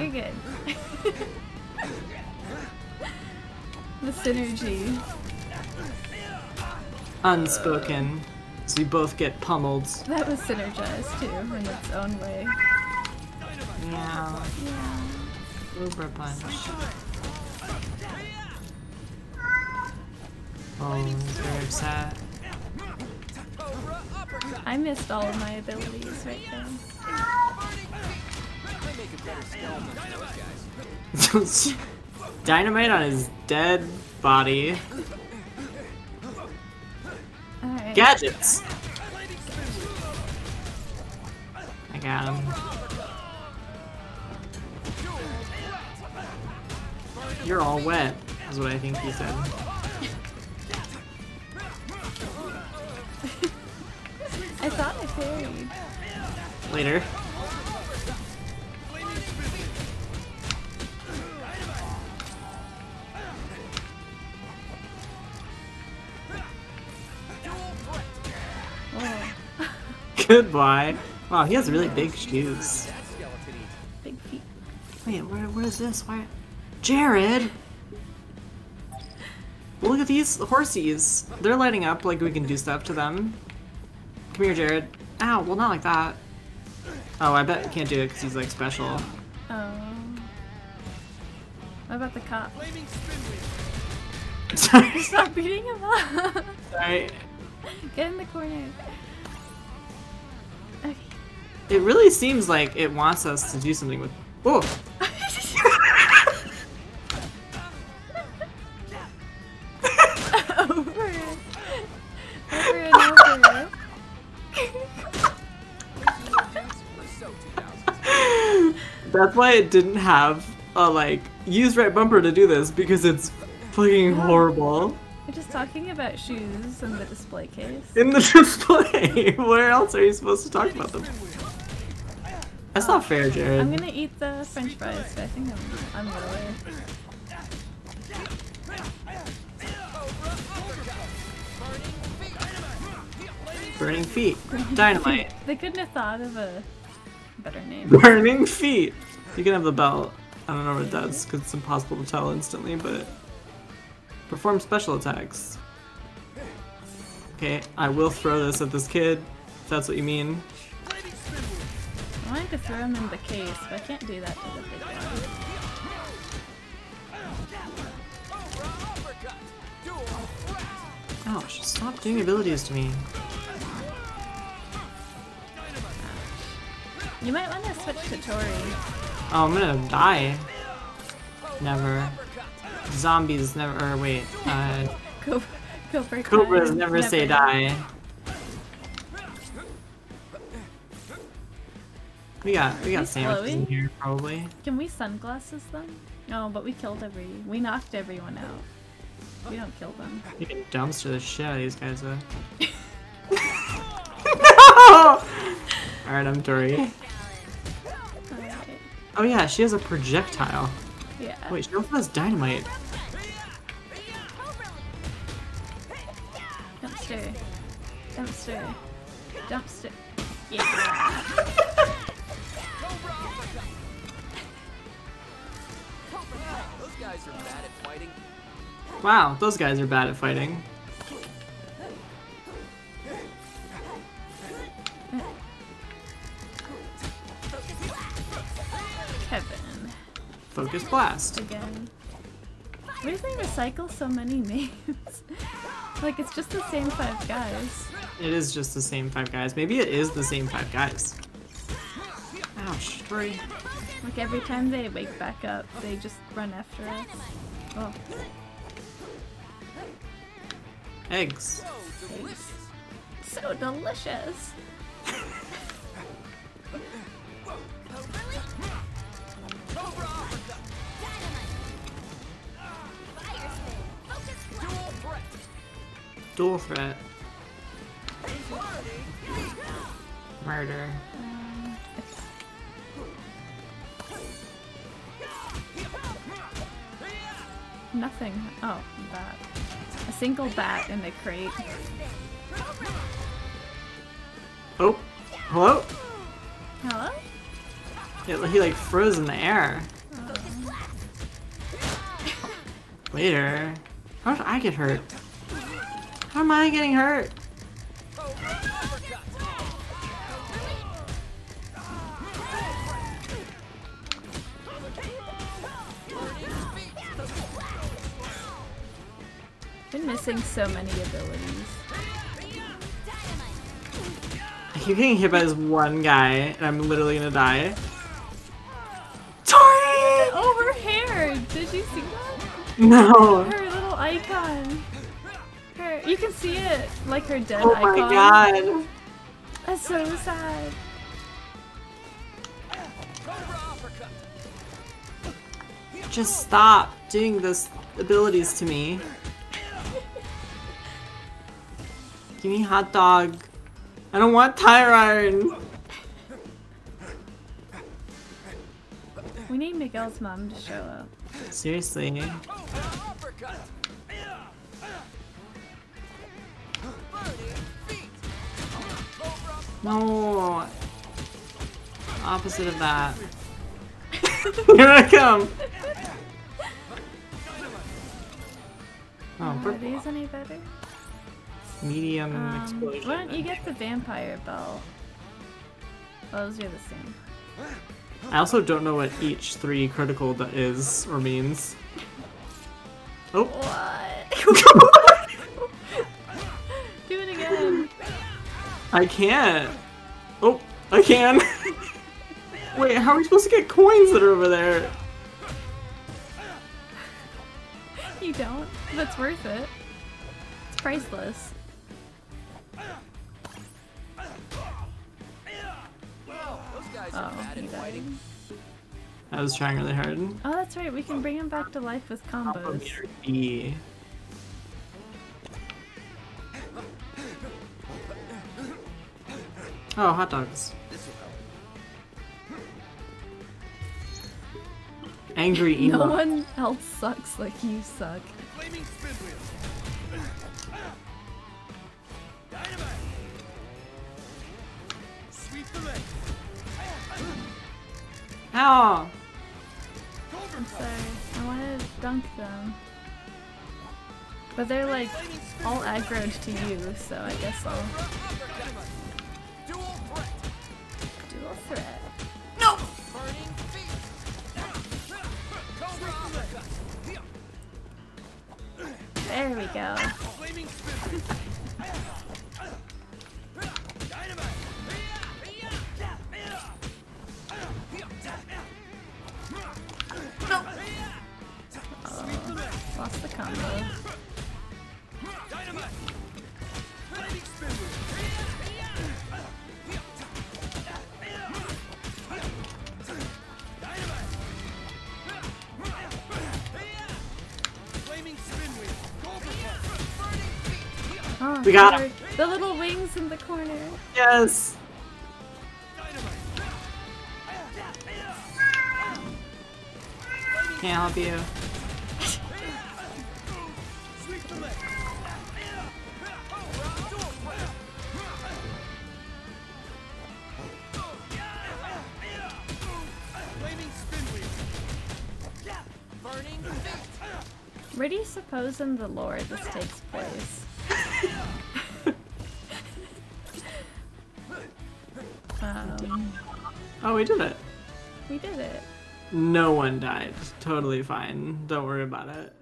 You're good. the synergy. Unspoken. So we both get pummeled. That was synergized too, in its own way. Yeah. Yeah. Uber punch. Oh, very upset. I missed all of my abilities right there. Dynamite on his dead body. Alright. Gadgets! I got him. You're all wet, is what I think he said. I thought I parried. Later. Goodbye. Wow, he has really big shoes. big feet. Wait, where, where is this? Why? Jared! Look at these horsies. They're lighting up like we can do stuff to them. Come here, Jared. Ow, well, not like that. Oh, I bet we can't do it because he's like special. Oh. What about the cop? Sorry. Stop beating him up! Sorry. Get in the corner. It really seems like it wants us to do something with. Oh! over it. Over and over. That's why it didn't have a like use right bumper to do this because it's fucking horrible We're just talking about shoes in the display case. in the display. Where else are you supposed to talk about them? That's not fair, Jared. I'm gonna eat the french fries, but I think I'm, I'm lower. Burning feet. Dynamite. They couldn't have thought of a better name. Burning feet. You can have the belt. I don't know what it does because it's impossible to tell instantly, but perform special attacks. Okay, I will throw this at this kid. If that's what you mean. I wanted to throw him in the case, but I can't do that to the big one. Ouch! Stop doing abilities to me. You might want to switch to Tory. Oh, I'm gonna die. Never. Zombies never. Or wait. Uh, Cobra, Cobra cobras Kai, never say die. We got we got He's sandwiches in here probably. Can we sunglasses them? No, but we killed every. We knocked everyone out. We don't kill them. You can dumpster the shit out of these guys though. Alright, I'm Tory. Oh yeah, she has a projectile. Yeah. Wait, she also has dynamite. Wow, those guys are bad at fighting. Kevin. Focus blast. Again. Why do they recycle so many names? like, it's just the same five guys. It is just the same five guys. Maybe it is the same five guys. Ouch. Like, every time they wake back up, they just run after us. Oh, Eggs. So delicious. so delicious! Cobra uppercut. Dual threat. Dual threat. Murder. Nothing. Oh, bat. A single bat in the crate. Oh, hello? Hello? It, he like froze in the air. Later. How did I get hurt? How am I getting hurt? I've been missing so many abilities. I keep getting hit by this one guy, and I'm literally gonna die. Tory! Oh, her hair! Did you see that? No! Her little icon. Her, you can see it, like her dead Oh icon. Oh my god! That's so sad. Just stop doing this abilities to me. Give me hot dog. I don't want tire iron. We need Miguel's mom to show up. Seriously. No. Opposite of that. Here I come. Oh, Are these any better? Medium Um, explosion. why don't you get the vampire belt? Those are the same. I also don't know what each three critical that is or means. Oh, What? Do it again. I can't. Oh, I can. Wait, how are we supposed to get coins that are over there? You don't. That's worth it. It's priceless. Oh, he died. I was trying really hard. Oh, that's right. We can bring him back to life with combos. E. Oh, hot dogs. Angry emo. No one else sucks like you suck. Oh. Ow! I'm sorry. I want to dunk them. But they're like all aggroed to you, so I guess I'll Dual threat. dual threat. Burning feet. Cobra uppercut. There we go. Oh, We got Lord. The little wings in the corner. Yes! Can't help you. Sweep the leg. Dual threat. Flaming spin wheel. Burning feet. Where do you suppose in the lore this takes place? um, Oh, we did it. we did it. No one died. Totally fine. Don't worry about it.